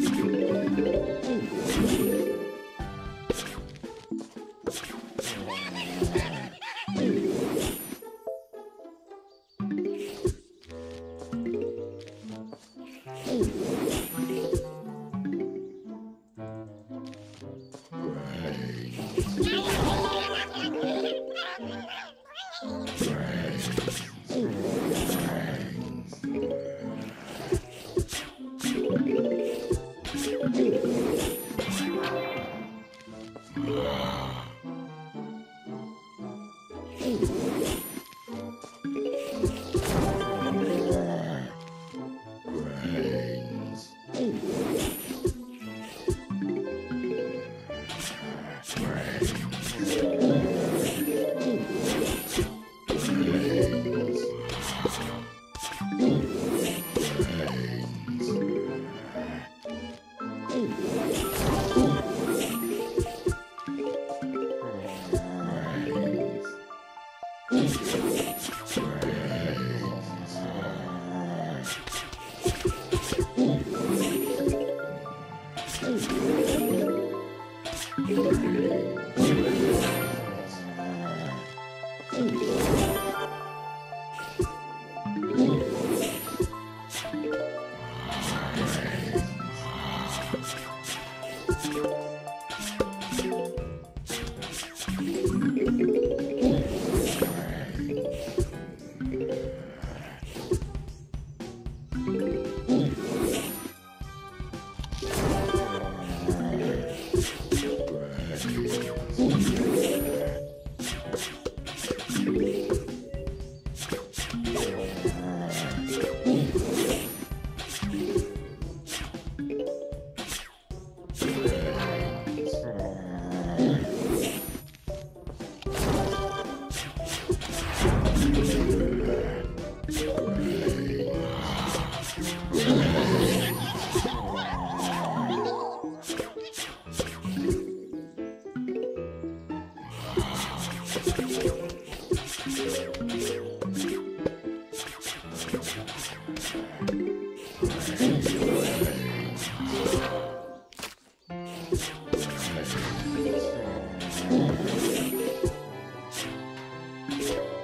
好。Oh, Zombies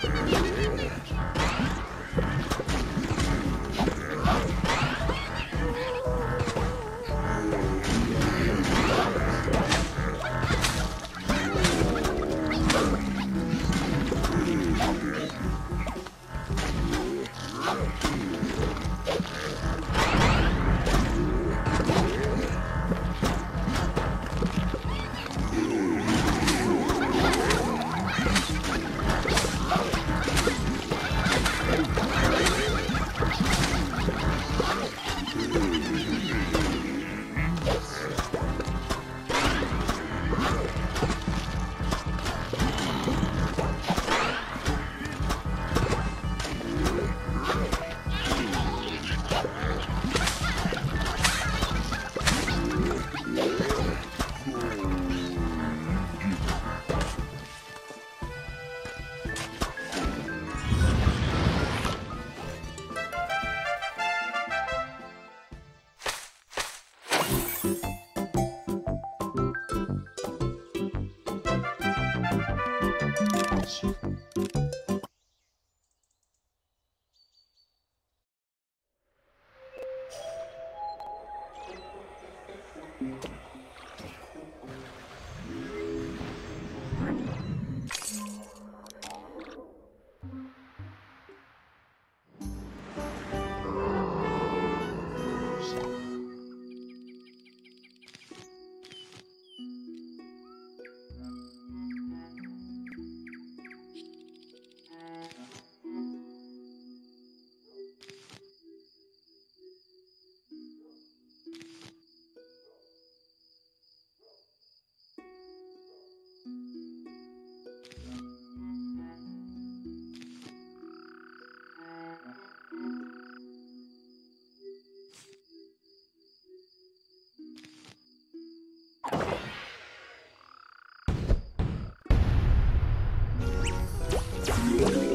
Yeah. The Good.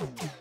Coming. coming.